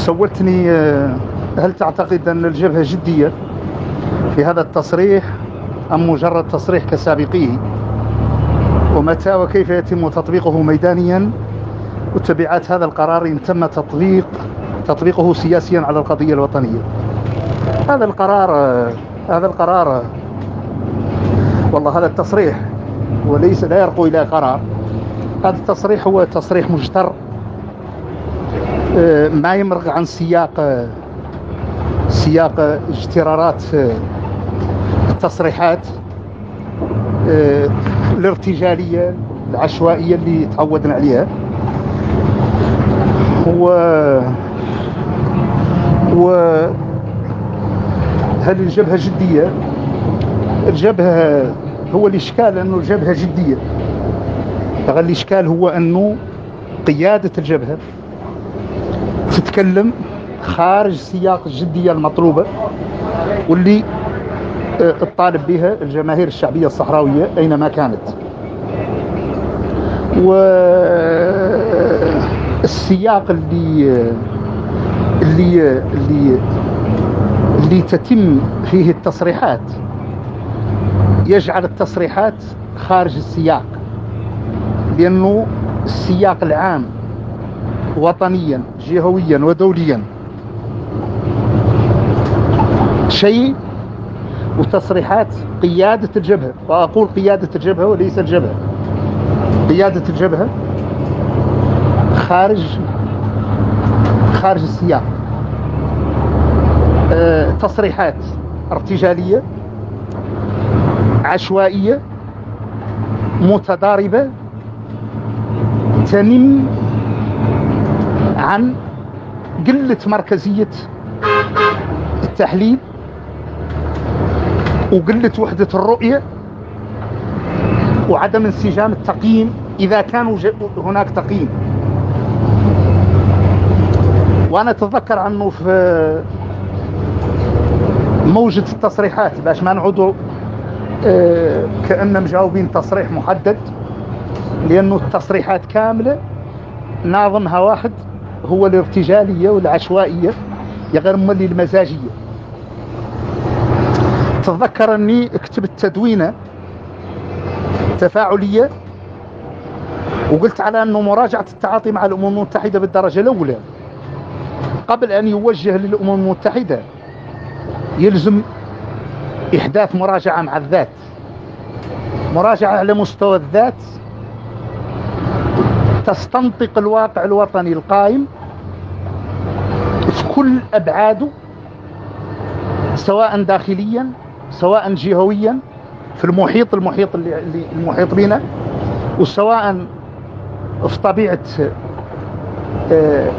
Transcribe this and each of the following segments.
سولتني آه، هل تعتقد أن الجبهة جدية في هذا التصريح أم مجرد تصريح كسابقيه؟ ومتى وكيف يتم تطبيقه ميدانيا؟ وتبعات هذا القرار إن تم تطبيق تطبيقه سياسيا على القضية الوطنية. هذا القرار آه، هذا القرار آه، والله هذا التصريح وليس لا يرقو إلى قرار. هذا التصريح هو تصريح مجتر. ما يمرق عن سياق سياق اجترارات التصريحات الارتجالية العشوائية اللي تعودنا عليها. و و هل الجبهة جدية؟ الجبهة هو الإشكال أنه الجبهة جدية. الإشكال هو أنه قيادة الجبهة. تتكلم خارج سياق الجدية المطلوبة واللي آه، الطالب بها الجماهير الشعبية الصحراوية أينما كانت. والسياق اللي اللي اللي اللي تتم فيه التصريحات يجعل التصريحات خارج السياق لأنه السياق العام وطنيا جهويا ودوليا. شيء وتصريحات قيادة الجبهة وأقول قيادة الجبهة وليس الجبهة. قيادة الجبهة خارج خارج السياق. أه تصريحات ارتجالية عشوائية متضاربة تنم عن قلة مركزية التحليل وقلة وحدة الرؤية وعدم انسجام التقييم إذا كان هناك تقييم. وأنا أتذكر عنه في موجة التصريحات باش ما نعودوا آه، كأن مجاوبين تصريح محدد لأنه التصريحات كاملة ناظمها واحد هو الارتجالية والعشوائية يا غير مولي المزاجية. تتذكر أني كتبت تدوينة تفاعلية وقلت على أنه مراجعة التعاطي مع الأمم المتحدة بالدرجة الأولى قبل أن يوجه للأمم المتحدة يلزم إحداث مراجعة مع الذات. مراجعة على مستوى الذات تستنطق الواقع الوطني القائم كل أبعاده سواء داخليا سواء جهويا في المحيط المحيط اللي المحيط بنا وسواء في طبيعة آه،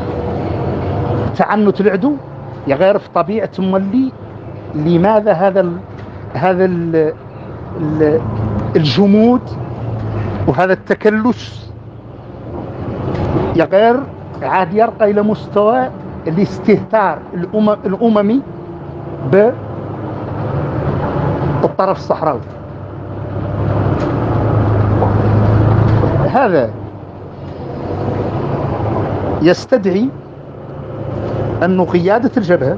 تعنت العدو يا غير في طبيعة مولي لماذا هذا ال هذا ال الجمود وهذا التكلس؟ يا غير عاد يرقى إلى مستوى الاستهتار الأممي بالطرف الصحراوي. هذا يستدعي أن قيادة الجبهة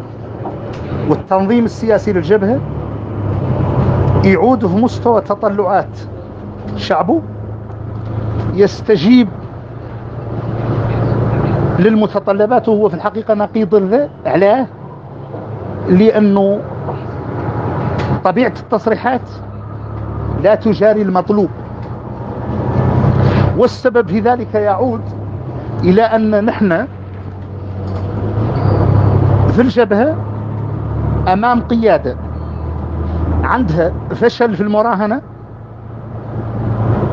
والتنظيم السياسي للجبهة يعود في مستوى تطلعات شعبه يستجيب للمتطلبات وهو في الحقيقة نقيض ذا علاه لأنه طبيعة التصريحات لا تجاري المطلوب. والسبب في ذلك يعود إلى أن نحن في الجبهة أمام قيادة. عندها فشل في المراهنة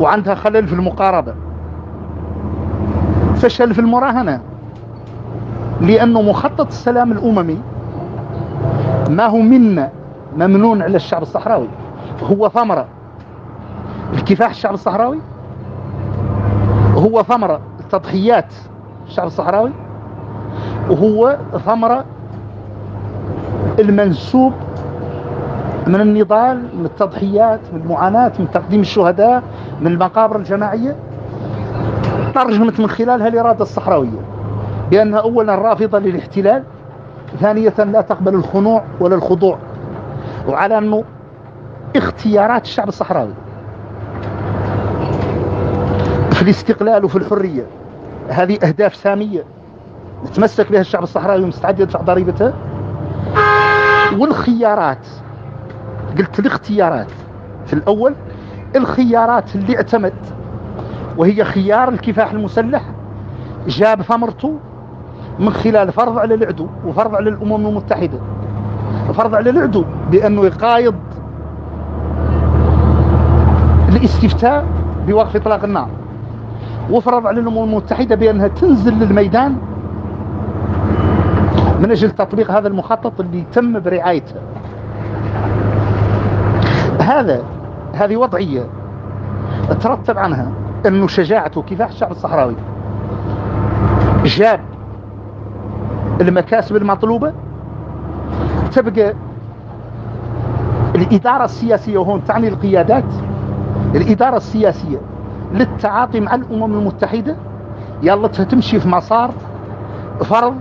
وعندها خلل في المقاربة. فشل في المراهنة. لأنه مخطط السلام الأممي ما هو منا ممنون على الشعب الصحراوي. هو ثمرة. الكفاح الشعب الصحراوي؟ هو ثمرة. تضحيات الشعب الصحراوي؟ وهو ثمرة المنسوب من النضال من التضحيات من المعاناة من تقديم الشهداء من المقابر الجماعية. ترجمت من خلالها الإرادة الصحراوية. بأنها أولا رافضة للاحتلال ثانية لا تقبل الخنوع ولا الخضوع وعلى أنه اختيارات الشعب الصحراوي في الاستقلال وفي الحرية هذه أهداف سامية نتمسك بها الشعب الصحراوي ومستعد يدفع ضريبته. والخيارات قلت الاختيارات في الأول الخيارات اللي اعتمد وهي خيار الكفاح المسلح جاب ثمرته من خلال فرض على العدو وفرض على الأمم المتحدة. فرض على العدو بأنه يقايض الاستفتاء بوقف إطلاق النار. وفرض على الأمم المتحدة بأنها تنزل للميدان من أجل تطبيق هذا المخطط اللي تم برعايته. هذا هذه وضعية ترتب عنها أنه شجاعته كفاح الشعب الصحراوي جاب المكاسب المطلوبة؟ تبقى الإدارة السياسية وهون تعني القيادات؟ الإدارة السياسية للتعاطي مع الأمم المتحدة؟ يلا تمشي في مسار فرض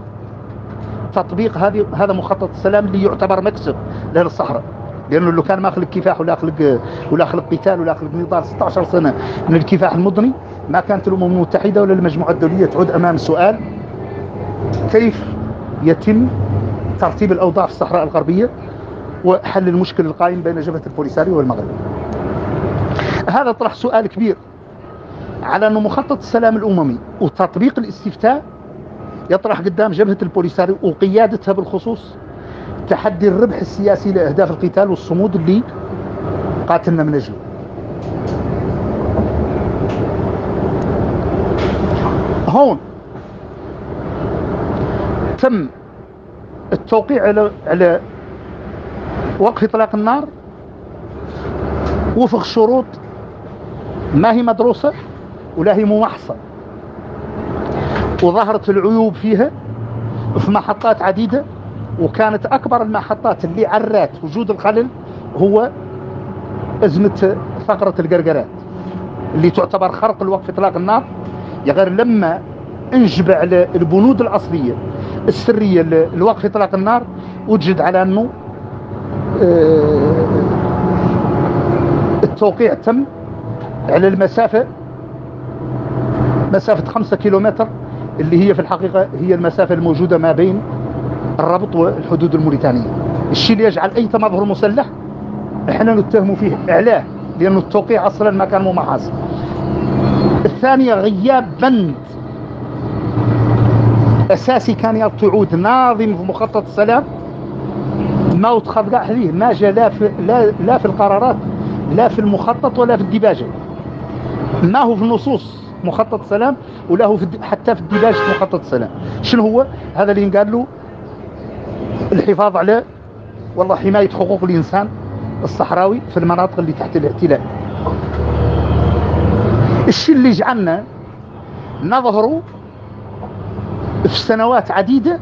تطبيق هذه هذا مخطط السلام اللي يعتبر مكسب لأهل الصحراء. لأنه لو كان ما خلق كفاح ولا خلق ولا خلق قتال ولا خلق نضال 16 سنة من الكفاح المضني ما كانت الأمم المتحدة ولا المجموعة الدولية تعود أمام سؤال كيف يتم ترتيب الأوضاع في الصحراء الغربية وحل المشكل القائم بين جبهة البوليساريو والمغرب. هذا طرح سؤال كبير على أنه مخطط السلام الأممي وتطبيق الاستفتاء يطرح قدام جبهة البوليساريو وقيادتها بالخصوص تحدي الربح السياسي لأهداف القتال والصمود اللي قاتلنا من أجله. هون تم التوقيع على على وقف إطلاق النار وفق شروط ما هي مدروسة ولا هي ممحصة. وظهرت العيوب فيها في محطات عديدة وكانت أكبر المحطات اللي عرات وجود الخلل هو أزمة ثغرة القرقرات اللي تعتبر خرق الوقف إطلاق النار يا غير لما انجبع البنود الأصلية السرية لوقف إطلاق النار وجد على أنه آه، التوقيع تم على المسافة مسافة خمسة كيلومتر اللي هي في الحقيقة هي المسافة الموجودة ما بين الربط والحدود الموريتانية. الشيء اللي يجعل أي تمظهر مسلح إحنا نتهم فيه إعلاه لأنه التوقيع أصلا ما كان ممحص. الثانية غياب بند أساسي كان يعود ناظم في مخطط السلام. ما وتخذ كاع عليه ما جاء لا في, لا, لا في القرارات لا في المخطط ولا في الديباجة. ما هو في النصوص مخطط السلام ولا هو في حتى في الديباجة مخطط السلام. شنو هو؟ هذا اللي قال له الحفاظ على والله حماية حقوق الإنسان الصحراوي في المناطق اللي تحت الاحتلال. الشيء اللي جعلنا نظهروا في سنوات عديدة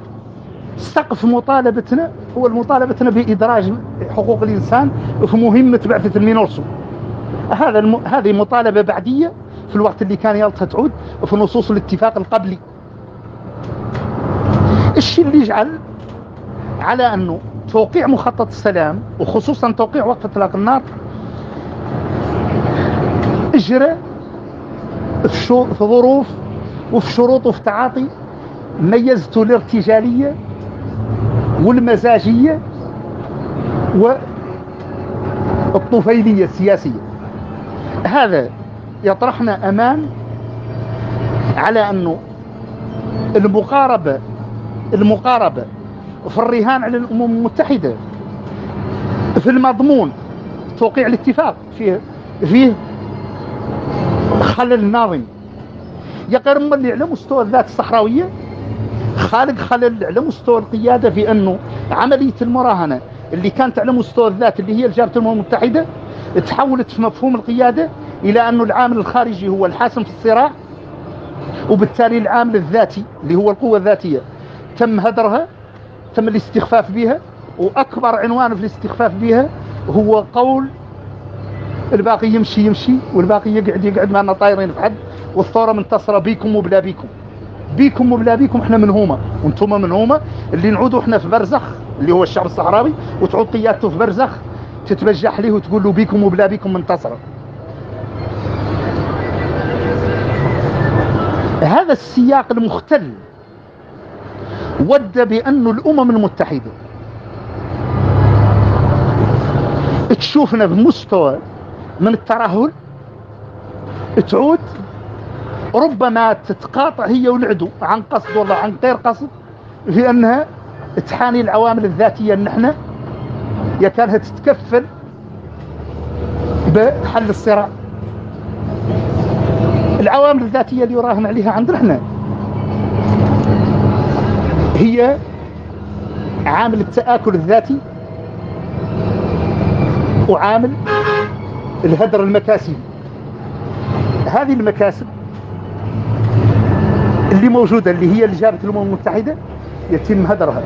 سقف مطالبتنا هو المطالبتنا بإدراج حقوق الإنسان في مهمة بعثة المينورسو هذا الم... هذه مطالبة بعدية في الوقت اللي كان يلتها تعود في نصوص الاتفاق القبلي الشيء اللي يجعل على أنه توقيع مخطط السلام وخصوصا توقيع وقف إطلاق النار إجرى. في ظروف وفي شروط وفي تعاطي ميزت الارتجالية والمزاجية والطفيلية السياسية. هذا يطرحنا أمام على أنه المقاربة المقاربة في الرهان على الأمم المتحدة في المضمون توقيع الاتفاق فيه فيه خلل ناظم. يقرم اللي على مستوى الذات الصحراوية خالق خلل على مستوى القيادة في أنه عملية المراهنة اللي كانت على مستوى الذات اللي هي جابت الأمم المتحدة تحولت في مفهوم القيادة إلى أنه العامل الخارجي هو الحاسم في الصراع وبالتالي العامل الذاتي اللي هو القوة الذاتية تم هدرها تم الاستخفاف بها وأكبر عنوان في الاستخفاف بها هو قول الباقي يمشي يمشي والباقي يقعد يقعد معنا طايرين في حد والثورة منتصرة بيكم وبلا بيكم بيكم وبلا بيكم إحنا من هما. وأنتم من هما اللي نعودوا إحنا في برزخ اللي هو الشعب الصحراوي وتعود قيادته في برزخ تتبجح ليه وتقول له بيكم وبلا بيكم منتصر. هذا السياق المختل ود بأن الأمم المتحدة تشوفنا بمستوى من الترهل تعود ربما تتقاطع هي والعدو عن قصد ولا عن غير قصد في أنها تحاني العوامل الذاتية. أن إحنا يا كانها تتكفل بحل الصراع. العوامل الذاتية اللي يراهن عليها عندنا إحنا هي عامل التآكل الذاتي وعامل الهدر المكاسب. هذه المكاسب اللي موجودة اللي هي اللي جابت الأمم المتحدة يتم هدرها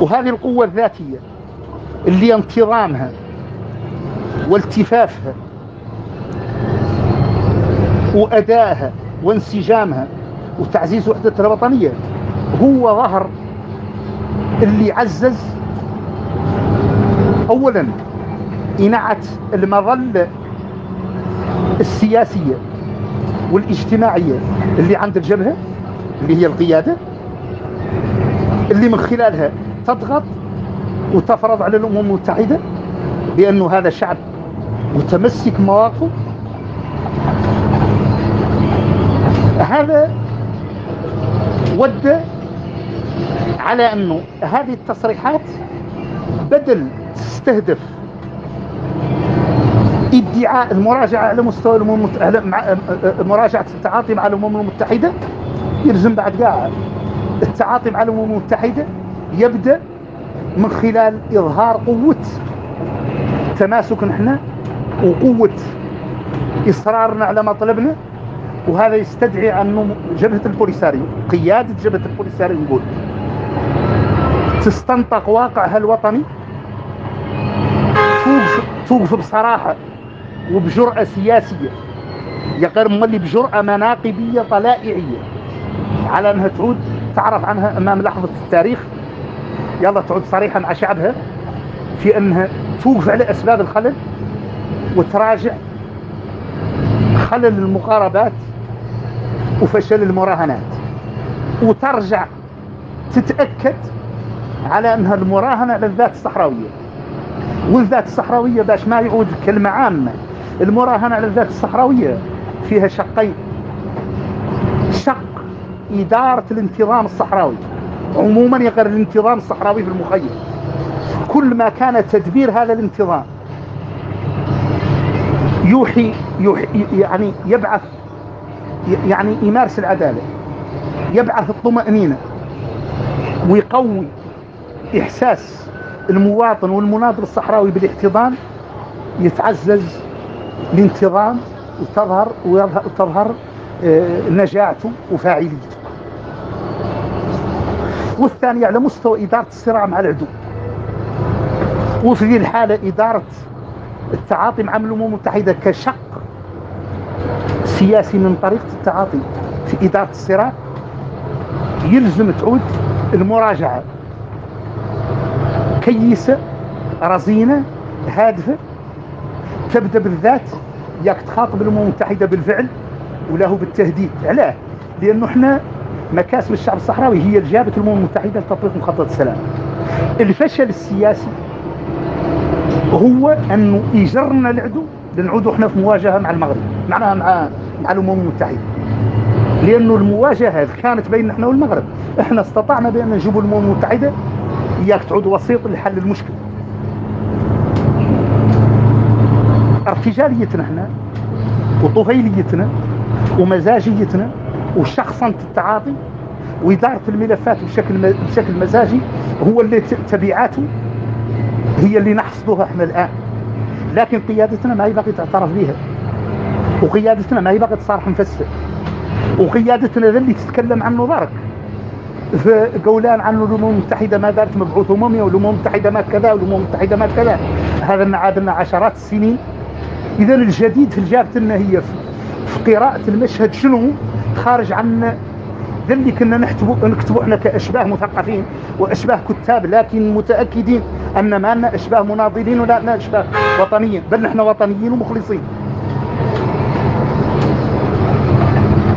وهذه القوة الذاتية اللي انتظامها والتفافها وأدائها وانسجامها وتعزيز وحدتها الوطنية هو ظهر اللي عزز أولا إناعة المظلة السياسية والاجتماعية اللي عند الجبهة اللي هي القيادة اللي من خلالها تضغط وتفرض على الأمم المتحدة بأنه هذا شعب متمسك مواقفه هذا ود على أنه هذه التصريحات بدل تستهدف ادعاء المراجعة على مستوى الأمم مع مراجعة التعاطي مع الأمم المتحدة يلزم بعد قاعد التعاطي مع الأمم المتحدة يبدأ من خلال إظهار قوة تماسك نحن وقوة إصرارنا على مطلبنا وهذا يستدعي أنه جبهة البوليساريو قيادة جبهة البوليساريو نقول تستنطق واقعها الوطني توقف, توقف بصراحة وبجرأة سياسية يقر مولي بجرأة مناقبية طلائعية. على أنها تعود تعرف عنها أمام لحظة التاريخ. يلا تعود صريحة مع شعبها في أنها توقف على أسباب الخلل وتراجع خلل المقاربات وفشل المراهنات. وترجع تتأكد على أنها المراهنة للذات الصحراوية. والذات الصحراوية باش ما يعود كلمة عامة المراهنة على الذات الصحراوية فيها شقين. شق إدارة الانتظام الصحراوي. عموما يقر الانتظام الصحراوي في المخيم. كل ما كان تدبير هذا الانتظام يوحي, يوحي يعني يبعث يعني يمارس العدالة يبعث الطمأنينة ويقوي إحساس المواطن والمناضل الصحراوي بالاحتضان يتعزز الانتظام وتظهر وتظهر آه، نجاعته وفاعليته. والثاني على مستوى إدارة الصراع مع العدو. وفي ذي الحالة إدارة التعاطي مع الأمم المتحدة كشق سياسي من طريقة التعاطي في إدارة الصراع يلزم تعود المراجعة. كيسة رزينة هادفة تبدأ بالذات ياك تخاطب الأمم المتحدة بالفعل وله بالتهديد. علاه لأنه إحنا مكاسب الشعب الصحراوي هي جابت الأمم المتحدة لتطبيق مخطط السلام. الفشل السياسي هو أنه يجرنا العدو لنعودوا إحنا في مواجهة مع المغرب معناها مع مع الأمم المتحدة. لأنه المواجهة كانت بين إحنا والمغرب. إحنا استطعنا بأن نجيب الأمم المتحدة إياك تعود وسيط لحل المشكلة ارتجاليتنا إحنا وطفيليتنا ومزاجيتنا وشخصنة التعاطي وإدارة الملفات بشكل بشكل مزاجي هو اللي تبعاته هي اللي نحصدها إحنا الآن. لكن قيادتنا ما هي باقي تعترف بها وقيادتنا ما هي باقي تصارح نفسها وقيادتنا ذا اللي تتكلم عنه برك قولان عنه الأمم المتحدة ما دارت مبعوث أممي والأمم المتحدة ما كذا والأمم المتحدة ما كذا. هذا عاد لنا عشرات السنين. اذا الجديد في الجابتنا هي في قراءة المشهد شنو؟ خارج عن ذا اللي كنا نكتبوا نكتبوا إحنا كأشباه مثقفين وأشباه كتاب لكن متأكدين أن ما لنا أشباه مناضلين ولا لنا أشباه وطنيين بل نحن وطنيين ومخلصين.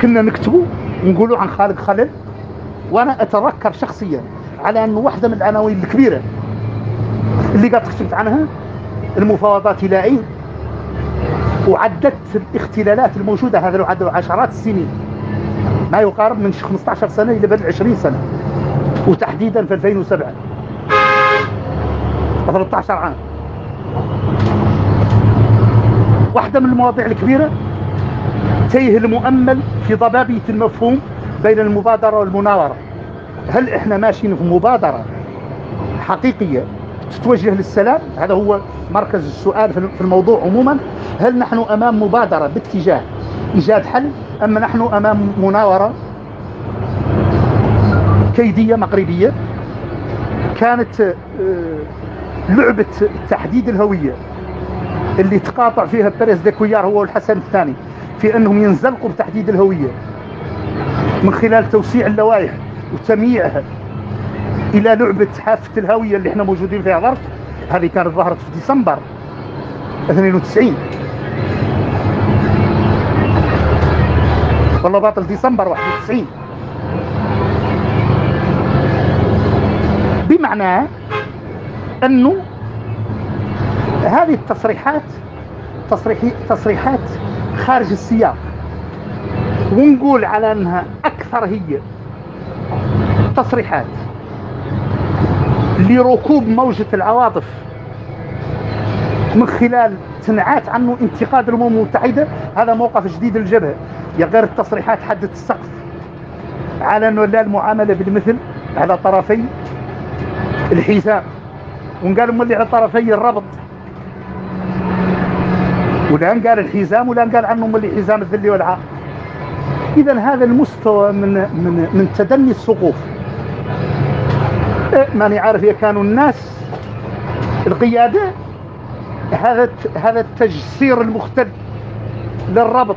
كنا نكتبوا نقولوا عن خالد خلل وأنا أتذكر شخصيا على انه واحدة من العناوين الكبيرة اللي قد كتبت عنها المفاوضات إلى عين وعدت الاختلالات الموجودة هذا عدوا عشرات السنين. ما يقارب من 15 سنة إلى بل 20 سنة وتحديدا في 2007 13 عام. واحدة من المواضيع الكبيرة تيه المؤمل في ضبابية المفهوم بين المبادرة والمناورة. هل إحنا ماشيين في مبادرة حقيقية تتوجه للسلام؟ هذا هو مركز السؤال في الموضوع عموما. هل نحن أمام مبادرة باتجاه إيجاد حل؟ أم نحن أمام مناورة كيدية مغربية كانت آه، لعبة تحديد الهوية اللي تقاطع فيها بيريز ديكويار هو والحسن الثاني في أنهم ينزلقوا بتحديد الهوية من خلال توسيع اللوائح وتمييعها إلى لعبة حافة الهوية اللي إحنا موجودين فيها ظرف هذه كانت ظهرت في ديسمبر 92 والله باطل ديسمبر 91 بمعنى أنه هذه التصريحات تصريحي تصريحات خارج السياق. ونقول على أنها أكثر هي تصريحات لركوب موجة العواطف من خلال تنعات عنه انتقاد الأمم المتحدة. هذا موقف جديد للجبهة. يا غير التصريحات حدت السقف. على أنه لا المعاملة بالمثل على طرفي الحزام. ونقال مولي على طرفي الربط. ولا قال الحزام ولا قال عنه مولي حزام الذلي والعار إذا هذا المستوى من من من تدني السقوف. ماني عارف هي كانوا الناس القيادة هذا هذا التجسير المختل للربط.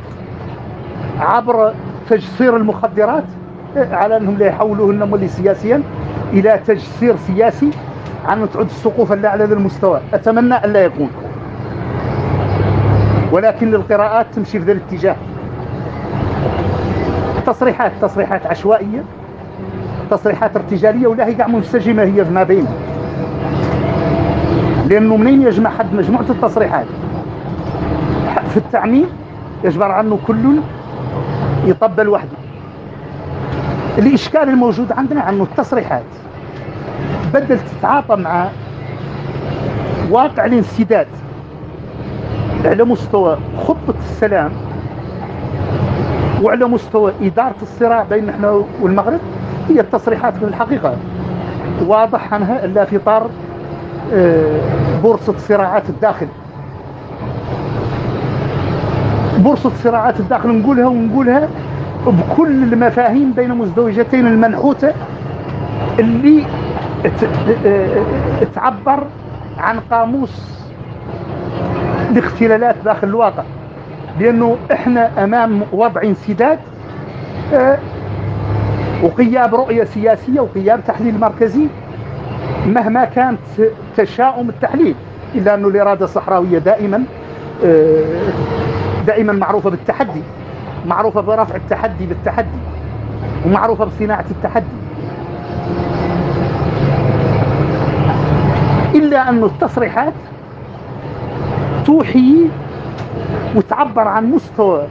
عبر تجسير المخدرات على أنهم لا يحولوهن مولي سياسيا إلى تجسير سياسي عن تعد السقوف الاعلى للمستوى أتمنى أن لا يكون. ولكن للقراءات تمشي في ذا الاتجاه. تصريحات تصريحات عشوائية تصريحات ارتجالية ولا هي قاع منسجمة هي فيما بينها لأنه منين يجمع حد مجموعة التصريحات؟ في التعميم يجبر عنه كل يطبل وحده. الإشكال الموجود عندنا عنه التصريحات. بدل تتعاطى مع واقع الانسداد على مستوى خطة السلام وعلى مستوى إدارة الصراع بين نحن والمغرب هي التصريحات من الحقيقة. واضح عنها إلا في إطار آه، بورصة صراعات الداخل. بورصة صراعات الداخل نقولها ونقولها بكل المفاهيم بين مزدوجتين المنحوتة اللي تعبر عن قاموس الاختلالات داخل الواقع. لأنه إحنا أمام وضع انسداد آه، وغياب رؤية سياسية وغياب تحليل مركزي مهما كانت تشاؤم التحليل إلا أنه الإرادة الصحراوية دائما آه، دائما معروفة بالتحدي معروفة برفع التحدي بالتحدي ومعروفة بصناعة التحدي. إلا أن التصريحات توحي وتعبر عن مستوى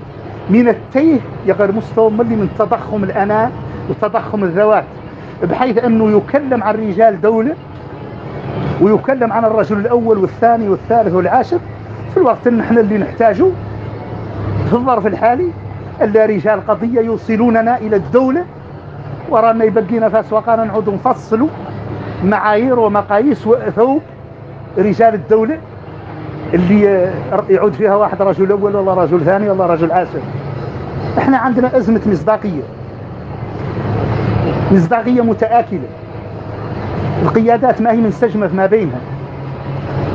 من التيه يغير مستوى ملي من تضخم الأناء وتضخم الذوات. بحيث أنه يكلم عن رجال دولة ويكلم عن الرجل الأول والثاني والثالث والعاشر في الوقت اللي نحن اللي نحتاجه. في الظرف الحالي الا رجال قضية يوصلوننا إلى الدولة. ورانا يبقينا في أسواقنا نعود نفصلوا معايير ومقاييس وثوب رجال الدولة اللي يعود فيها واحد رجل أول ولا رجل ثاني ولا رجل عاشر. إحنا عندنا أزمة مصداقية. مصداقية متآكلة. القيادات ما هي منسجمة ما بينها.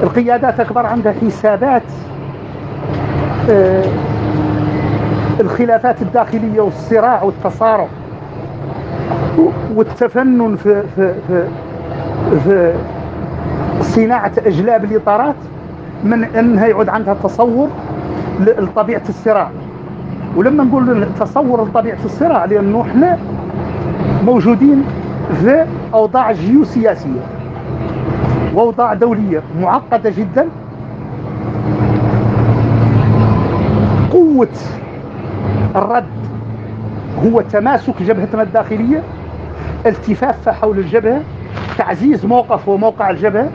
القيادات أكبر عندها حسابات آه، الخلافات الداخلية والصراع والتصارع والتفنن في في في, في صناعة أجلاب الإطارات من أنها يعود عندها تصور لطبيعة الصراع. ولما نقول تصور لطبيعة الصراع لأنه إحنا موجودين في أوضاع جيوسياسية وأوضاع دولية معقدة جدا. قوة الرد هو تماسك جبهتنا الداخلية التفافها حول الجبهة تعزيز موقف وموقع الجبهة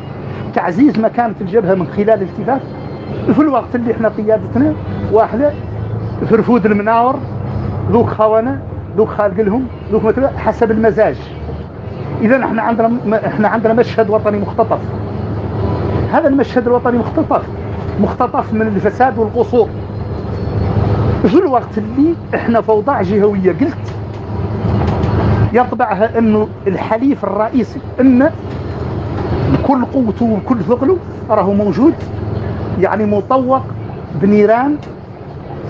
تعزيز مكانة الجبهة من خلال التفاف. في الوقت اللي إحنا قيادتنا واحدة في رفود المناور ذوك خونة ذوك خالق لهم ذوك حسب المزاج. إذا إحنا عندنا إحنا عندنا مشهد وطني مختطف. هذا المشهد الوطني مختطف. مختطف من الفساد والقصور. في الوقت اللي إحنا في اوضاع جهوية قلت يطبعها إنه الحليف الرئيسي ان كل قوته وكل ثقله راهو موجود يعني مطوق بنيران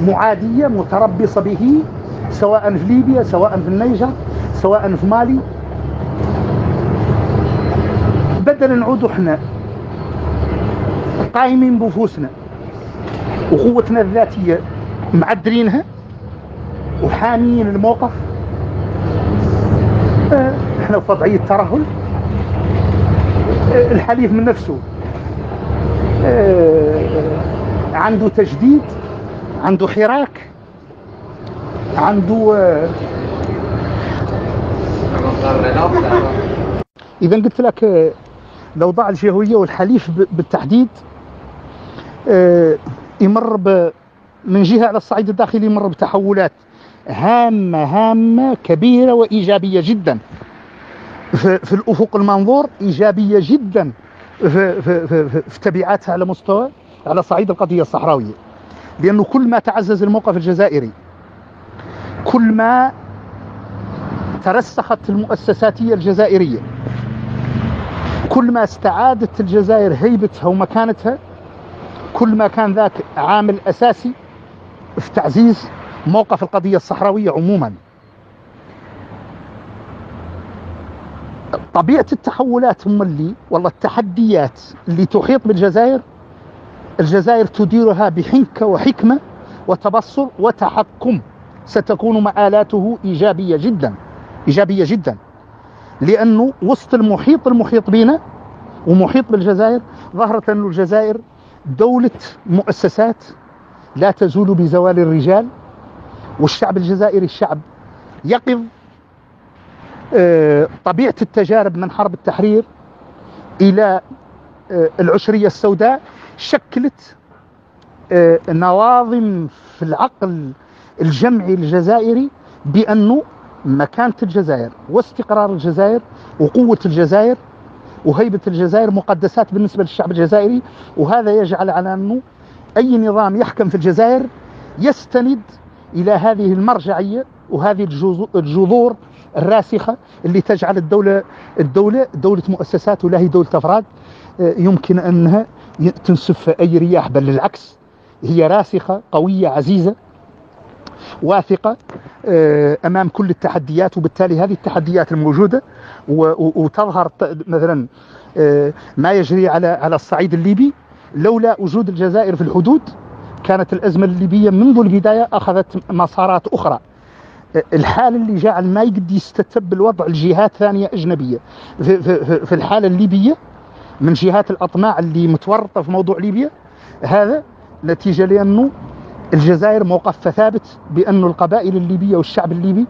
معادية متربصة به سواء في ليبيا سواء في النيجر سواء في مالي. بدل نعود إحنا قايمين بنفوسنا وقوتنا الذاتية معدلينها وحاميين الموقف. آه، إحنا في وضعية ترهل. آه، الحليف من نفسه. آه، عنده تجديد عنده حراك عنده اذا قلت لك الأوضاع الجهوية والحليف بالتحديد يمر من جهة على الصعيد الداخلي يمر بتحولات هامة هامة كبيرة وإيجابية جدا. في, في الأفق المنظور إيجابية جدا في, في, في, في, في تبعاتها على مستوى على صعيد القضية الصحراوية. لأنه كل ما تعزز الموقف الجزائري كل ما ترسخت المؤسساتية الجزائرية كل ما استعادت الجزائر هيبتها ومكانتها كل ما كان ذاك عامل أساسي في تعزيز موقف القضية الصحراوية عموما. طبيعة التحولات هم اللي والله التحديات اللي تحيط بالجزائر الجزائر تديرها بحنكة وحكمة وتبصر وتحكم. ستكون مآلاته إيجابية جدا إيجابية جدا. لأنه وسط المحيط المحيط بنا ومحيط بالجزائر ظهرت أن الجزائر دولة مؤسسات لا تزول بزوال الرجال والشعب الجزائري الشعب. يقظ آه، طبيعة التجارب من حرب التحرير إلى آه، العشرية السوداء شكلت آه، نواظم في العقل الجمعي الجزائري بأنه مكانة الجزائر واستقرار الجزائر وقوة الجزائر وهيبة الجزائر مقدسات بالنسبة للشعب الجزائري وهذا يجعل على أنه أي نظام يحكم في الجزائر يستند إلى هذه المرجعية وهذه الجذور الراسخة اللي تجعل الدولة الدولة دولة مؤسسات ولا هي دولة أفراد آه، يمكن أنها تنسف أي رياح بل بالعكس هي راسخة قوية عزيزة واثقة آه، أمام كل التحديات وبالتالي هذه التحديات الموجودة وتظهر مثلا آه، ما يجري على على الصعيد الليبي لولا وجود الجزائر في الحدود كانت الأزمة الليبية منذ البداية أخذت مسارات أخرى. الحال اللي جعل ما يقد يستتب الوضع الجهات ثانية أجنبية. في, في, في الحالة الليبية من جهات الأطماع اللي متورطة في موضوع ليبيا هذا نتيجة لأنه الجزائر موقف ثابت بأن القبائل الليبية والشعب الليبي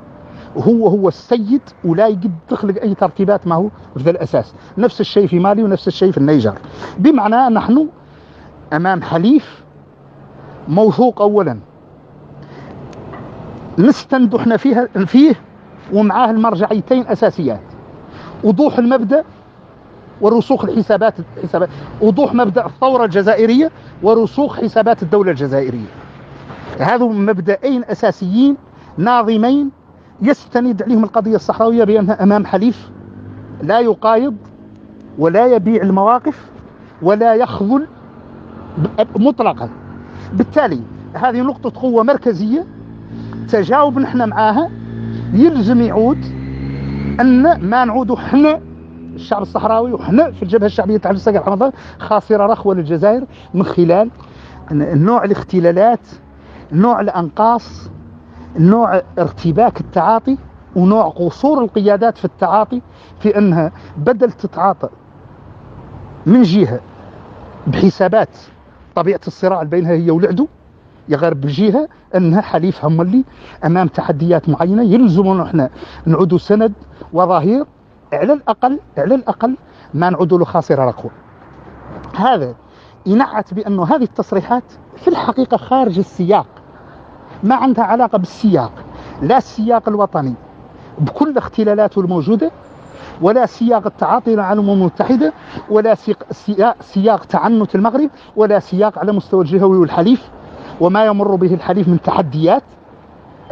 هو هو السيد ولا يقد تخلق أي ترتيبات معه في ذا الأساس. نفس الشيء في مالي ونفس الشيء في النيجر. بمعنى نحن أمام حليف موثوق أولا. نستند إحنا فيها فيه ومعاه المرجعيتين أساسيات. وضوح المبدأ ورسوخ الحسابات الحسابات وضوح مبدأ الثورة الجزائرية ورسوخ حسابات الدولة الجزائرية. هذو مبدأين أساسيين ناظمين يستند عليهم القضية الصحراوية بأنها أمام حليف لا يقايض ولا يبيع المواقف ولا يخذل مطلقا. بالتالي هذه نقطة قوة مركزية تجاوب نحن معاها. يلزم يعود أن ما نعودوا حنا الشعب الصحراوي وحنا في الجبهة الشعبية تحت السقف رمضان خاسره رخوة للجزائر من خلال نوع الاختلالات نوع الأنقاص نوع ارتباك التعاطي ونوع قصور القيادات في التعاطي في أنها بدل تتعاطى من جهة بحسابات طبيعة الصراع بينها هي والعدو يا غير بجهه انها حليفها مولي أمام تحديات معينة يلزمنا إحنا نعودوا سند وظهير على الاقل على الأقل ما نعودوا له خاسره رقوه هذا ينعت بأنه هذه التصريحات في الحقيقة خارج السياق ما عندها علاقة بالسياق لا السياق الوطني. بكل اختلالاته الموجودة ولا سياق التعاطي مع الأمم المتحدة ولا سياق, تعنت المغرب ولا سياق على مستوى الجهوي والحليف وما يمر به الحليف من تحديات.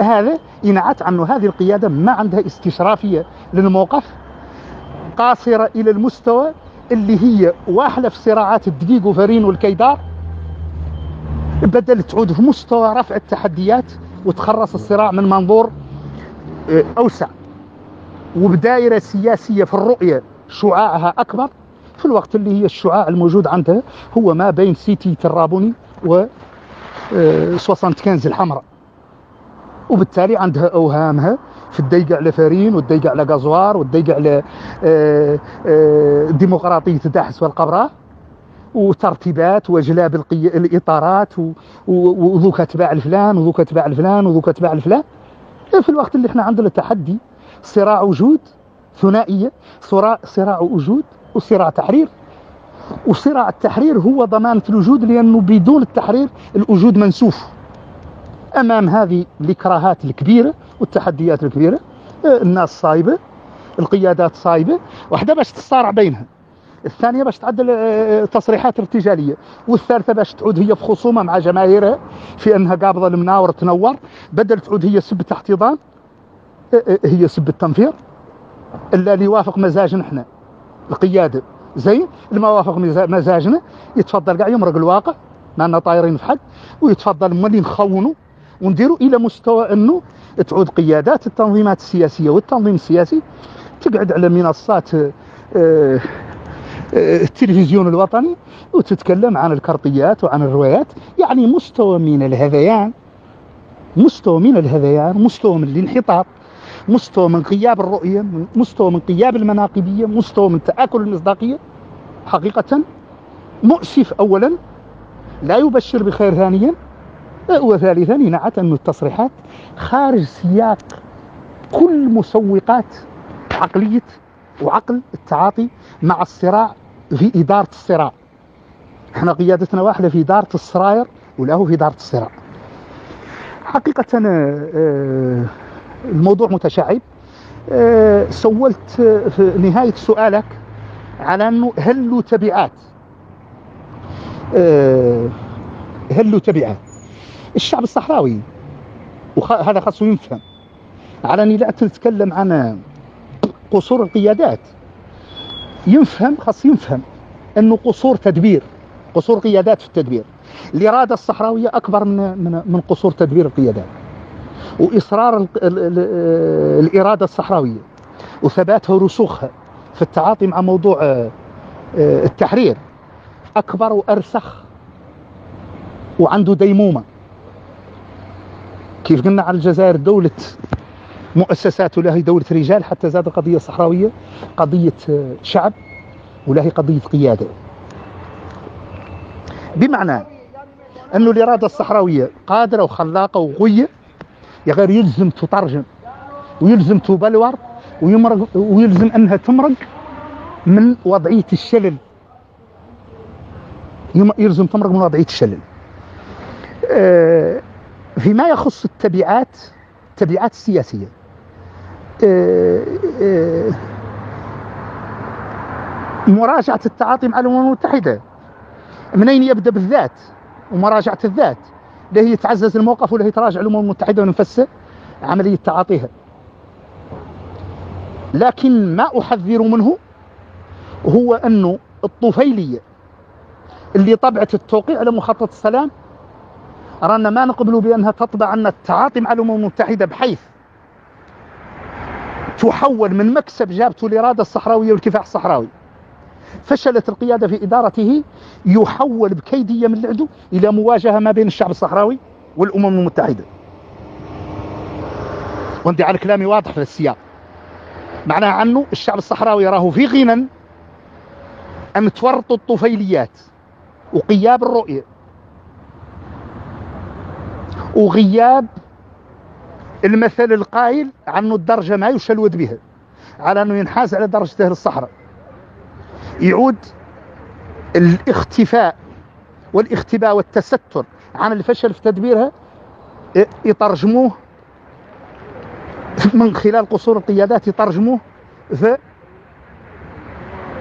هذا ينعت عنه هذه القيادة ما عندها استشرافية للموقف قاصرة إلى المستوى اللي هي واحدة في صراعات الدقيق وفرين والكيدار. بدل تعود في مستوى رفع التحديات وتخرص الصراع من منظور آه، أوسع. وبدائرة سياسية في الرؤية شعاعها أكبر في الوقت اللي هي الشعاع الموجود عندها هو ما بين سيتي ترابوني و 75 آه، الحمراء. وبالتالي عندها أوهامها في الديقة على فارين والديقة على قزوار والديقة على آه، آه، ديمقراطية داحس والقبراء وترتيبات وجلاب الإطارات وذوك اتباع الفلان وذوك اتباع الفلان وذوك اتباع الفلان. في الوقت اللي إحنا عندنا تحدي صراع وجود ثنائية صراع صراع وجود وصراع تحرير. وصراع التحرير هو ضمانة الوجود لأنه بدون التحرير الوجود منسوف. أمام هذه الإكراهات الكبيرة والتحديات الكبيرة آه، الناس صايبة القيادات صايبة. واحدة باش تصارع بينها. الثانية باش تعدل آه، تصريحات ارتجالية. والثالثة باش تعود هي في خصومة مع جماهيرها في أنها قابضة المناور تنور. بدل تعود هي سب احتضان آه، هي سب التنفير إلا اللي يوافق مزاجنا إحنا القيادة. زين؟ الموافق مزاجنا يتفضل قاع يمرق الواقع ما طايرين في حد ويتفضل مولي نخونوا ونديروا إلى مستوى إنه تعود قيادات التنظيمات السياسية والتنظيم السياسي تقعد على منصات آه، آه، التلفزيون الوطني وتتكلم عن الكرطيات وعن الروايات. يعني مستوى من الهذيان مستوى من الهذيان مستوى من الانحطاط. مستوى من غياب الرؤية مستوى من غياب المناقبية مستوى من تآكل المصداقية. حقيقة مؤسف أولا لا يبشر بخير ثانيا وثالثا ينعت أن التصريحات خارج سياق كل مسوقات عقلية وعقل التعاطي مع الصراع في إدارة الصراع. إحنا قيادتنا واحدة في إدارة السراير ولا في إدارة الصراع. حقيقة آه الموضوع متشعب. أه سولت في نهاية سؤالك على أنه هل له تبعات؟ أه هل له تبعات؟ الشعب الصحراوي وهذا خاصه يفهم على أني لا أتكلم عن قصور القيادات. يفهم خاص يفهم أنه قصور تدبير قصور قيادات في التدبير. الإرادة الصحراوية أكبر من من من قصور تدبير القيادات. وإصرار الإرادة الصحراوية وثباتها ورسوخها في التعاطي مع موضوع آه، آه، التحرير أكبر وأرسخ وعنده ديمومة. كيف قلنا على الجزائر دولة مؤسسات ولا هي دولة رجال حتى زاد القضية الصحراوية قضية آه، شعب ولا هي قضية قيادة. بمعنى أنه الإرادة الصحراوية قادرة وخلاقة وغية يا غير يلزم تترجم ويلزم تبلور ويمرق ويلزم أنها تمرق من وضعية الشلل. يلزم تمرق من وضعية الشلل. آه، فيما يخص التبعات التبعات السياسيه آه، آه، مراجعة التعاطي مع الأمم المتحدة. منين يبدأ بالذات؟ ومراجعة الذات. لا هي تعزز الموقف ولا هي تراجع الأمم المتحدة ونفسه عملية تعاطيها. لكن ما أحذر منه هو انه الطفيلية اللي طبعت التوقيع على مخطط السلام رانا ما نقبلوا بأنها تطبع عنا التعاطي مع الأمم المتحدة بحيث تحول من مكسب جابته الإرادة الصحراوية والكفاح الصحراوي. فشلت القيادة في إدارته يحول بكيدية من العدو إلى مواجهة ما بين الشعب الصحراوي والأمم المتحدة. وانت على كلامي واضح في السياق معناها عنه الشعب الصحراوي راه في غنى أن تورطوا الطفيليات وقياب الرؤية وغياب المثل القائل عنه الدرجة ما يشلود بها على أنه ينحاز على درجة أهل الصحراء. يعود الاختفاء والاختباء والتستر عن الفشل في تدبيرها يترجموه من خلال قصور القيادات يترجموه في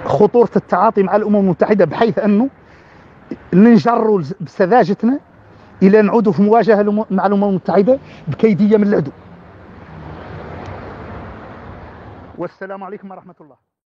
خطورة التعاطي مع الأمم المتحدة بحيث أنه ننجروا بسذاجتنا إلى نعود في مواجهة مع الأمم المتحدة بكيدية من العدو. والسلام عليكم ورحمة الله.